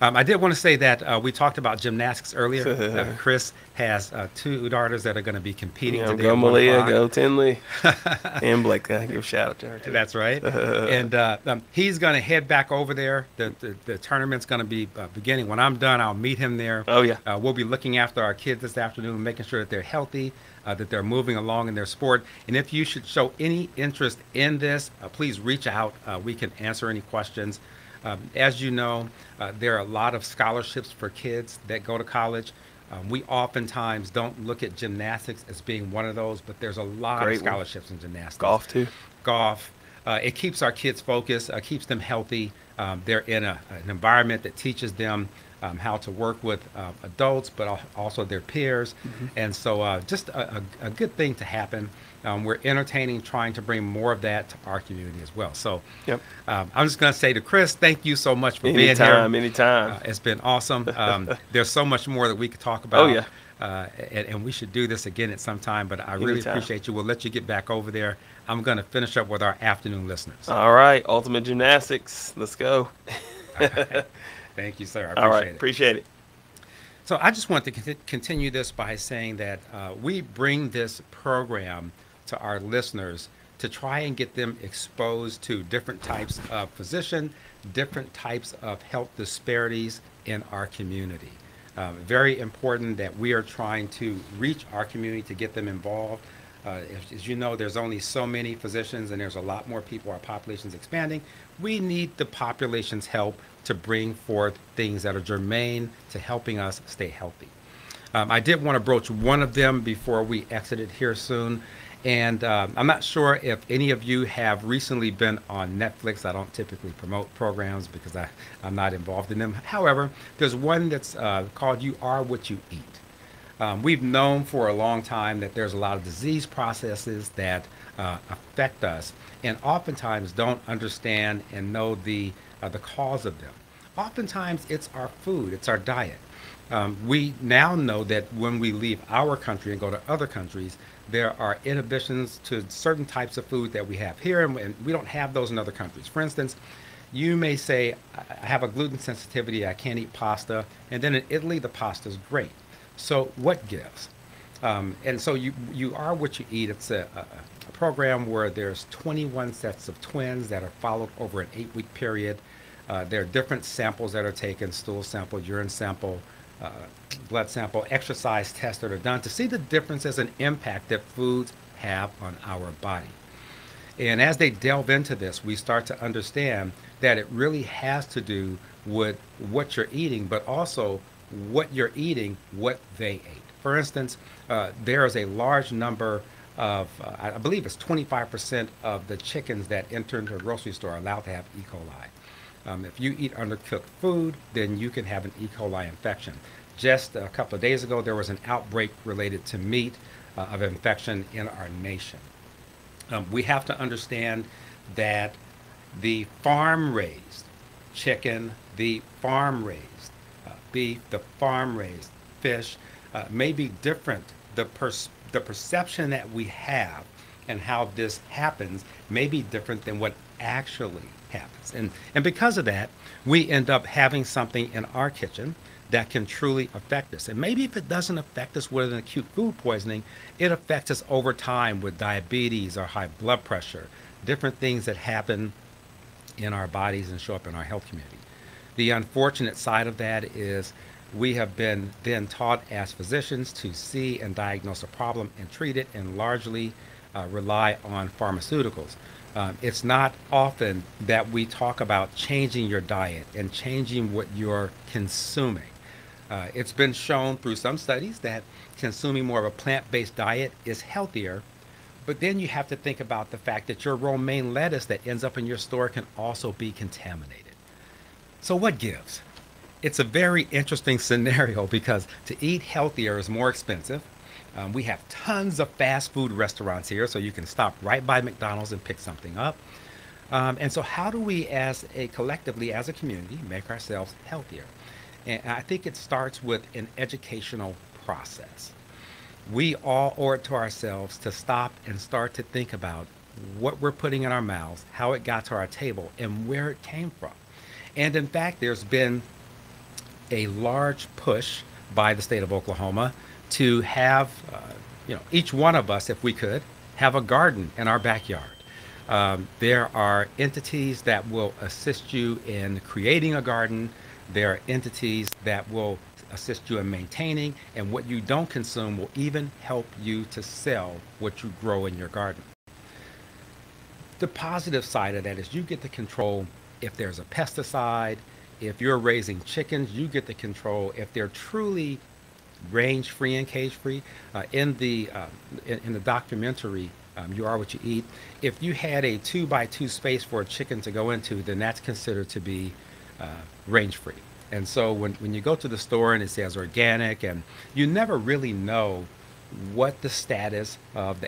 Um, I did want to say that uh, we talked about gymnastics earlier. uh, Chris has uh, two daughters that are going to be competing yeah, today. Go Malia, go Tinley, and Blake. I give a shout out to her too. That's right. and uh, um, he's going to head back over there. The the, the tournament's going to be uh, beginning. When I'm done, I'll meet him there. Oh yeah. Uh, we'll be looking after our kids this afternoon, making sure that they're healthy. Uh, that they're moving along in their sport. And if you should show any interest in this, uh, please reach out. Uh, we can answer any questions. Um, as you know, uh, there are a lot of scholarships for kids that go to college. Um, we oftentimes don't look at gymnastics as being one of those, but there's a lot Great of scholarships one. in gymnastics. Golf too. Golf. Uh, it keeps our kids focused, uh, keeps them healthy. Um, they're in a, an environment that teaches them um, how to work with uh, adults, but also their peers. Mm-hmm. And so, uh, just a, a, a, good thing to happen. Um, we're entertaining, trying to bring more of that to our community as well. So, yep. um, I'm just going to say to Chris, thank you so much for anytime, being here. Anytime, anytime. Uh, it's been awesome. Um, there's so much more that we could talk about. Oh, yeah. Uh, and, and, we should do this again at some time, but I really appreciate you. We'll let you get back over there. I'm going to finish up with our afternoon listeners. All right. Ultimate Gymnastics. Let's go. Thank you, sir. I appreciate All right. it. Appreciate it. So I just want to continue this by saying that uh, we bring this program to our listeners to try and get them exposed to different types of physician, different types of health disparities in our community. Um, very important that we are trying to reach our community to get them involved. Uh, as you know, there's only so many physicians and there's a lot more people. Our population's expanding. We need the population's help to bring forth things that are germane to helping us stay healthy. Um, I did want to broach one of them before we exited here soon. And uh, I'm not sure if any of you have recently been on Netflix. I don't typically promote programs because I, I'm not involved in them. However, there's one that's uh, called You Are What You Eat. Um, we've known for a long time that there's a lot of disease processes that uh, affect us and oftentimes don't understand and know the, uh, the cause of them. Oftentimes it's our food, it's our diet. Um, we now know that when we leave our country and go to other countries, there are inhibitions to certain types of food that we have here, and we don't have those in other countries. For instance, you may say, I have a gluten sensitivity, I can't eat pasta, and then in Italy, the pasta is great. So, what gives? Um, and so, you, you are what you eat. It's a, a, a program where there's 21 sets of twins that are followed over an eight week period. Uh, there are different samples that are taken stool sample, urine sample, uh, blood sample, exercise tests that are done to see the differences and impact that foods have on our body. And as they delve into this, we start to understand that it really has to do with what you're eating, but also what you're eating, what they ate. For instance, uh, there is a large number of, uh, I believe it's 25% of the chickens that enter into a grocery store are allowed to have E. coli. Um, if you eat undercooked food, then you can have an E. coli infection. Just a couple of days ago, there was an outbreak related to meat uh, of infection in our nation. Um, we have to understand that the farm raised chicken, the farm raised uh, beef, the farm raised fish uh, may be different. The, pers- the perception that we have and how this happens may be different than what actually happens. And, and because of that, we end up having something in our kitchen that can truly affect us. And maybe if it doesn't affect us with an acute food poisoning, it affects us over time with diabetes or high blood pressure, different things that happen in our bodies and show up in our health community. The unfortunate side of that is we have been then taught as physicians to see and diagnose a problem and treat it and largely uh, rely on pharmaceuticals. Um, it's not often that we talk about changing your diet and changing what you're consuming. Uh, it's been shown through some studies that consuming more of a plant based diet is healthier, but then you have to think about the fact that your romaine lettuce that ends up in your store can also be contaminated. So, what gives? It's a very interesting scenario because to eat healthier is more expensive. Um, we have tons of fast food restaurants here, so you can stop right by McDonald's and pick something up. Um, and so, how do we, as a collectively, as a community, make ourselves healthier? And I think it starts with an educational process. We all owe it to ourselves to stop and start to think about what we're putting in our mouths, how it got to our table, and where it came from. And in fact, there's been a large push by the state of Oklahoma to have, uh, you know, each one of us, if we could, have a garden in our backyard. Um, there are entities that will assist you in creating a garden. There are entities that will assist you in maintaining, and what you don't consume will even help you to sell what you grow in your garden. The positive side of that is you get to control if there's a pesticide, if you're raising chickens, you get the control if they're truly range free and cage free. Uh, in the uh, in, in, the documentary, um, you are what you eat. If you had a two by two space for a chicken to go into, then that's considered to be uh, range free. And so when, when you go to the store and it says organic, and you never really know what the status of the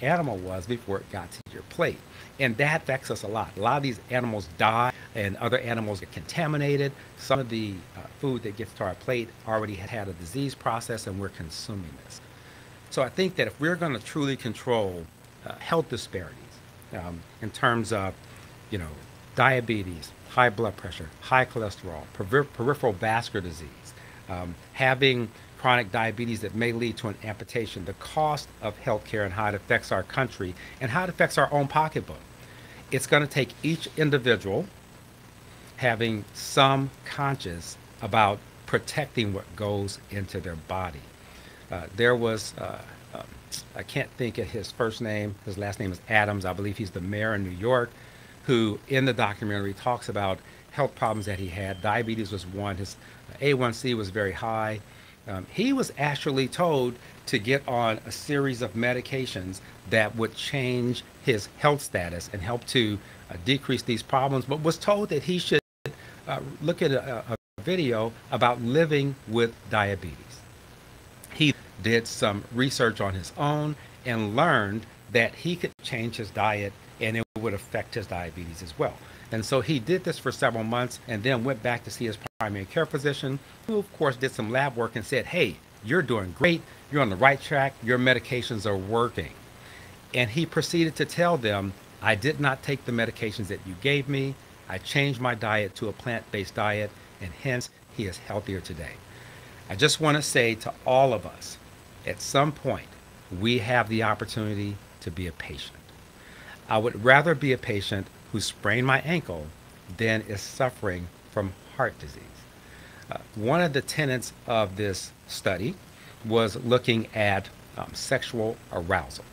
animal was before it got to your plate. And that affects us a lot. A lot of these animals die and other animals get contaminated. Some of the uh, food that gets to our plate already had a disease process and we're consuming this. So I think that if we're going to truly control uh, health disparities um, in terms of, you know, diabetes, high blood pressure, high cholesterol, peripheral vascular disease, um, having chronic diabetes that may lead to an amputation, the cost of healthcare and how it affects our country and how it affects our own pocketbook. It's going to take each individual having some conscience about protecting what goes into their body. Uh, there was, uh, uh, I can't think of his first name, his last name is Adams. I believe he's the mayor in New York, who in the documentary talks about health problems that he had. Diabetes was one, his A1C was very high. Um, he was actually told to get on a series of medications that would change his health status and help to uh, decrease these problems, but was told that he should uh, look at a, a video about living with diabetes. He did some research on his own and learned that he could change his diet and it would affect his diabetes as well. And so he did this for several months and then went back to see his primary care physician, who, of course, did some lab work and said, Hey, you're doing great. You're on the right track. Your medications are working. And he proceeded to tell them, I did not take the medications that you gave me. I changed my diet to a plant based diet, and hence he is healthier today. I just want to say to all of us at some point, we have the opportunity to be a patient. I would rather be a patient who sprained my ankle then is suffering from heart disease. uh, one of the tenets of this study was looking at um, sexual arousal.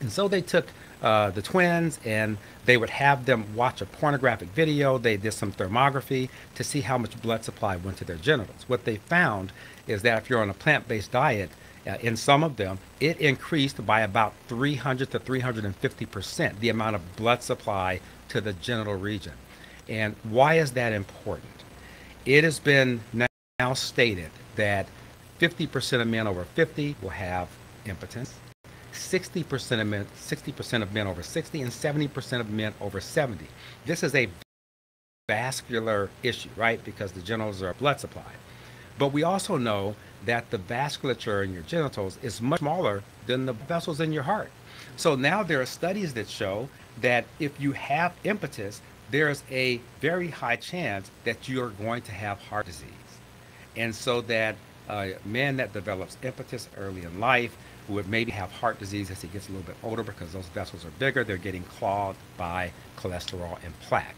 And so they took uh, the twins and they would have them watch a pornographic video. They did some thermography to see how much blood supply went to their genitals. What they found is that if you're on a plant based diet, uh, in some of them, it increased by about 300 to 350 percent the amount of blood supply to the genital region. And why is that important? It has been now stated that 50% of men over 50 will have impotence. 60% of men, 60% of men over 60, and 70% of men over 70. This is a vascular issue, right? Because the genitals are a blood supply. But we also know that the vasculature in your genitals is much smaller than the vessels in your heart. So now there are studies that show that if you have impotence, there's a very high chance that you are going to have heart disease. And so that uh, man that develops impotence early in life would maybe have heart disease as he gets a little bit older because those vessels are bigger, they're getting clogged by cholesterol and plaque.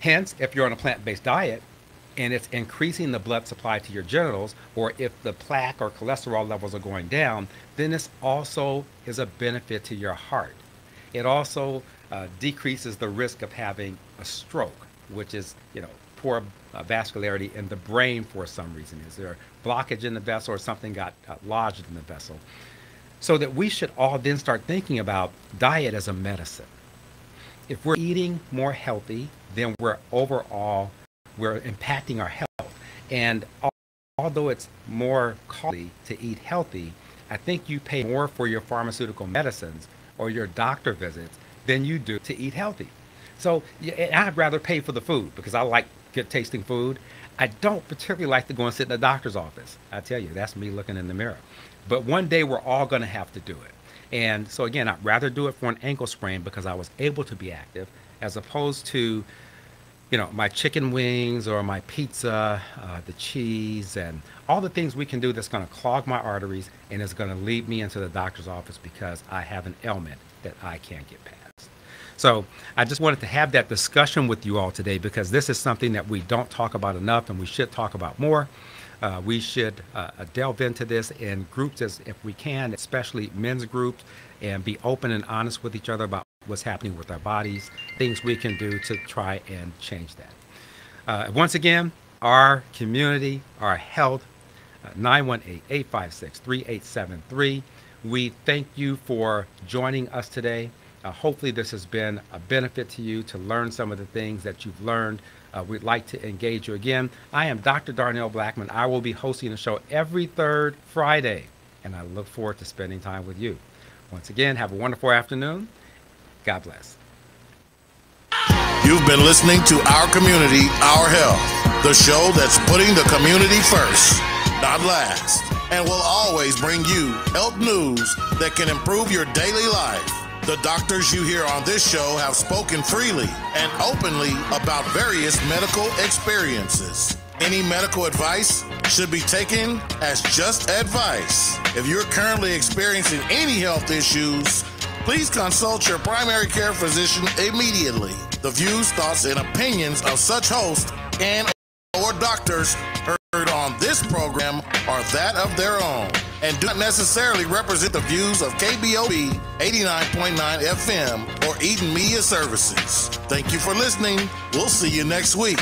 Hence, if you're on a plant-based diet, and it's increasing the blood supply to your genitals, or if the plaque or cholesterol levels are going down, then this also is a benefit to your heart. It also uh, decreases the risk of having a stroke, which is, you know, poor uh, vascularity in the brain for some reason. Is there blockage in the vessel or something got uh, lodged in the vessel? So that we should all then start thinking about diet as a medicine. If we're eating more healthy, then we're overall we're impacting our health. And although it's more costly to eat healthy, I think you pay more for your pharmaceutical medicines or your doctor visits than you do to eat healthy. So I'd rather pay for the food because I like good tasting food. I don't particularly like to go and sit in the doctor's office. I tell you, that's me looking in the mirror. But one day we're all going to have to do it. And so again, I'd rather do it for an ankle sprain because I was able to be active as opposed to you know, my chicken wings or my pizza, uh, the cheese, and all the things we can do that's going to clog my arteries and is going to lead me into the doctor's office because I have an ailment that I can't get past. So I just wanted to have that discussion with you all today because this is something that we don't talk about enough and we should talk about more. Uh, we should uh, delve into this in groups as if we can, especially men's groups, and be open and honest with each other about what's happening with our bodies, things we can do to try and change that. Uh, once again, our community, our health, uh, 918 856 3873. We thank you for joining us today. Uh, hopefully, this has been a benefit to you to learn some of the things that you've learned. Uh, we'd like to engage you again. I am Dr. Darnell Blackman. I will be hosting the show every third Friday, and I look forward to spending time with you. Once again, have a wonderful afternoon God bless. You've been listening to Our Community, Our Health, the show that's putting the community first, not last, and will always bring you health news that can improve your daily life. The doctors you hear on this show have spoken freely and openly about various medical experiences. Any medical advice should be taken as just advice. If you're currently experiencing any health issues, please consult your primary care physician immediately. The views, thoughts, and opinions of such hosts and or doctors heard on this program are that of their own and do not necessarily represent the views of KBOB 89.9 FM or Eden Media Services. Thank you for listening. We'll see you next week.